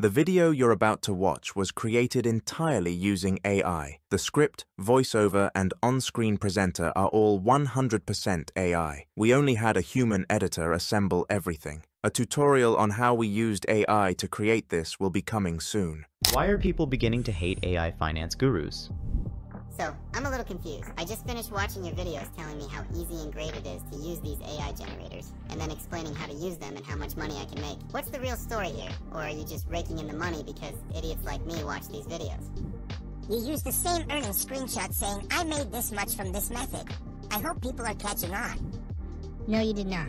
The video you're about to watch was created entirely using AI. The script, voiceover, and on-screen presenter are all 100% AI. We only had a human editor assemble everything. A tutorial on how we used AI to create this will be coming soon. Why are people beginning to hate AI finance gurus? So, I'm a little confused. I just finished watching your videos telling me how easy and great it is to use these AI generators, and then explaining how to use them and how much money I can make. What's the real story here? Or are you just raking in the money because idiots like me watch these videos? You use the same earnings screenshot saying, I made this much from this method. I hope people are catching on. No, you did not.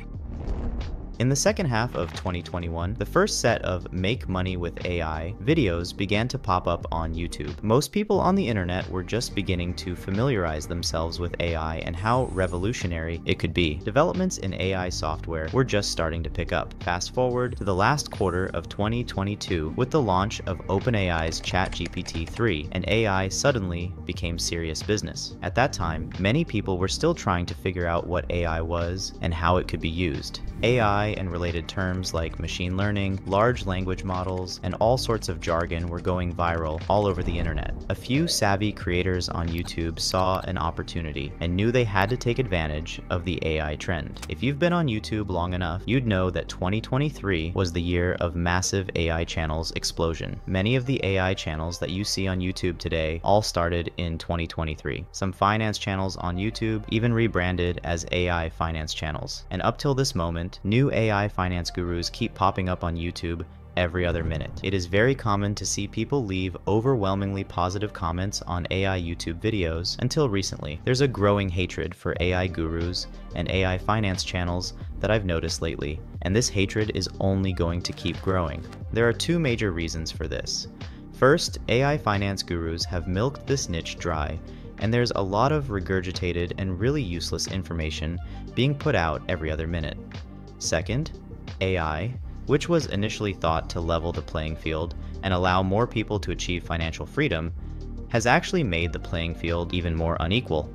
In the second half of 2021, the first set of Make Money with AI videos began to pop up on YouTube. Most people on the internet were just beginning to familiarize themselves with AI and how revolutionary it could be. Developments in AI software were just starting to pick up. Fast forward to the last quarter of 2022 with the launch of OpenAI's ChatGPT 3, and AI suddenly became serious business. At that time, many people were still trying to figure out what AI was and how it could be used. AI and related terms like machine learning, large language models, and all sorts of jargon were going viral all over the internet. A few savvy creators on YouTube saw an opportunity and knew they had to take advantage of the AI trend. If you've been on YouTube long enough, you'd know that 2023 was the year of massive AI channels explosion. Many of the AI channels that you see on YouTube today all started in 2023. Some finance channels on YouTube even rebranded as AI finance channels. And up till this moment, new AI finance gurus keep popping up on YouTube every other minute. It is very common to see people leave overwhelmingly positive comments on AI YouTube videos until recently. There's a growing hatred for AI gurus and AI finance channels that I've noticed lately, and this hatred is only going to keep growing. There are two major reasons for this. First, AI finance gurus have milked this niche dry and there's a lot of regurgitated and really useless information being put out every other minute. Second, AI, which was initially thought to level the playing field and allow more people to achieve financial freedom, has actually made the playing field even more unequal.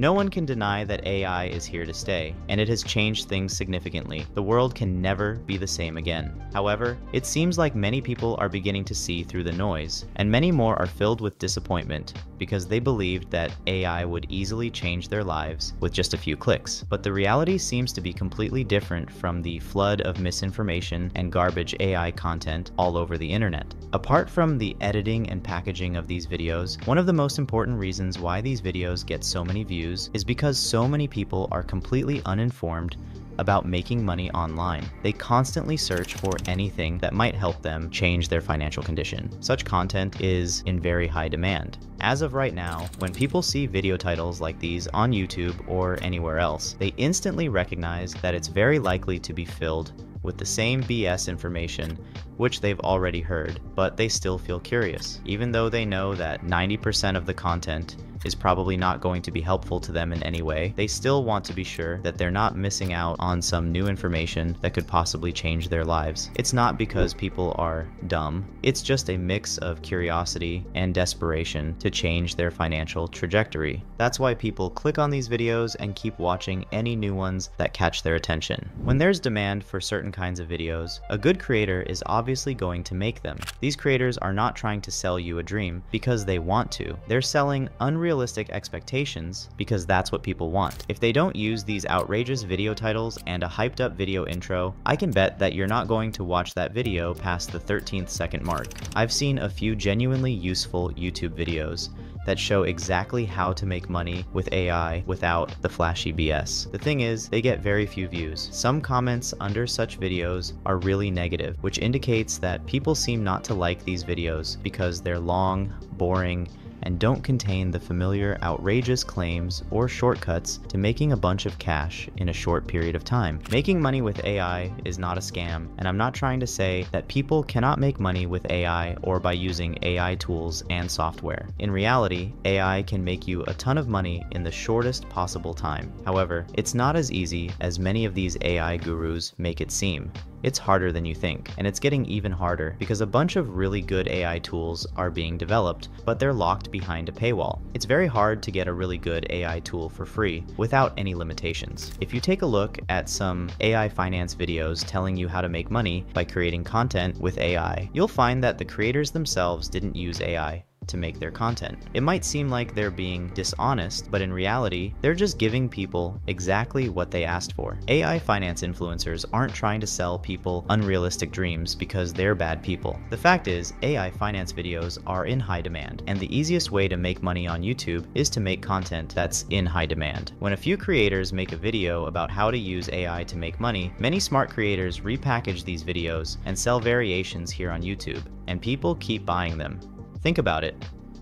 No one can deny that AI is here to stay, and it has changed things significantly. The world can never be the same again. However, it seems like many people are beginning to see through the noise, and many more are filled with disappointment because they believed that AI would easily change their lives with just a few clicks. But the reality seems to be completely different from the flood of misinformation and garbage AI content all over the internet. Apart from the editing and packaging of these videos, one of the most important reasons why these videos get so many views is because so many people are completely uninformed about making money online. They constantly search for anything that might help them change their financial condition. Such content is in very high demand. As of right now, when people see video titles like these on YouTube or anywhere else, they instantly recognize that it's very likely to be filled with the same BS information which they've already heard, but they still feel curious, even though they know that 90% of the content is probably not going to be helpful to them in any way, they still want to be sure that they're not missing out on some new information that could possibly change their lives. It's not because people are dumb, it's just a mix of curiosity and desperation to change their financial trajectory. That's why people click on these videos and keep watching any new ones that catch their attention. When there's demand for certain kinds of videos, a good creator is obviously going to make them. These creators are not trying to sell you a dream because they want to. They're selling unreal unrealistic expectations because that's what people want. If they don't use these outrageous video titles and a hyped up video intro, I can bet that you're not going to watch that video past the 13th second mark. I've seen a few genuinely useful YouTube videos that show exactly how to make money with AI without the flashy BS. The thing is, they get very few views. Some comments under such videos are really negative, which indicates that people seem not to like these videos because they're long, boring, and don't contain the familiar outrageous claims or shortcuts to making a bunch of cash in a short period of time. Making money with AI is not a scam, and I'm not trying to say that people cannot make money with AI or by using AI tools and software. In reality, AI can make you a ton of money in the shortest possible time. However, it's not as easy as many of these AI gurus make it seem. It's harder than you think, and it's getting even harder because a bunch of really good AI tools are being developed, but they're locked behind a paywall. It's very hard to get a really good AI tool for free without any limitations. If you take a look at some AI finance videos telling you how to make money by creating content with AI, you'll find that the creators themselves didn't use AI to make their content. It might seem like they're being dishonest, but in reality, they're just giving people exactly what they asked for. AI finance influencers aren't trying to sell people unrealistic dreams because they're bad people. The fact is, AI finance videos are in high demand, and the easiest way to make money on YouTube is to make content that's in high demand. When a few creators make a video about how to use AI to make money, many smart creators repackage these videos and sell variations here on YouTube, and people keep buying them. Think about it.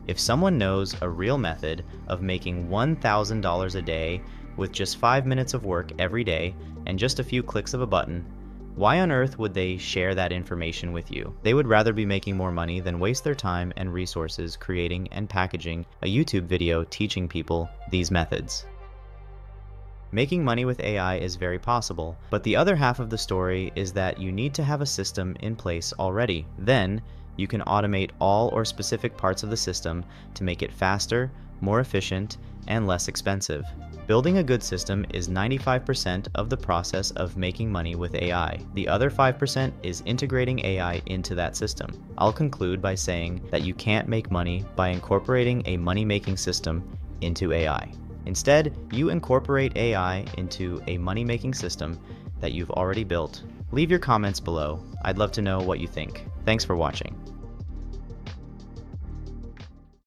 If someone knows a real method of making $1,000 a day with just 5 minutes of work every day and just a few clicks of a button, why on earth would they share that information with you? They would rather be making more money than waste their time and resources creating and packaging a YouTube video teaching people these methods. Making money with AI is very possible, but the other half of the story is that you need to have a system in place already. Then, you can automate all or specific parts of the system to make it faster, more efficient, and less expensive. Building a good system is 95% of the process of making money with AI. The other 5% is integrating AI into that system. I'll conclude by saying that you can't make money by incorporating a money making system into AI. Instead, you incorporate AI into a money making system that you've already built. Leave your comments below. I'd love to know what you think. Thanks for watching.